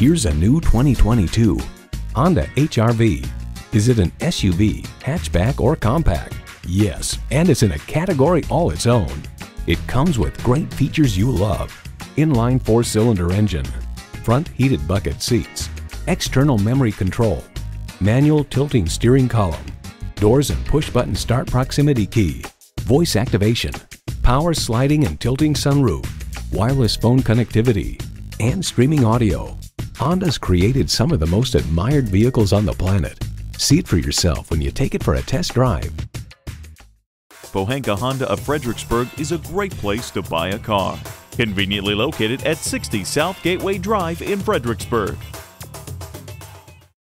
Here's a new 2022 Honda HR-V. Is it an SUV, hatchback, or compact? Yes, and it's in a category all its own. It comes with great features you love. Inline four-cylinder engine, front heated bucket seats, external memory control, manual tilting steering column, doors and push-button start proximity key, voice activation, power sliding and tilting sunroof, wireless phone connectivity, and streaming audio. Honda's created some of the most admired vehicles on the planet. See it for yourself when you take it for a test drive. Pohanka Honda of Fredericksburg is a great place to buy a car. Conveniently located at 60 South Gateway Drive in Fredericksburg.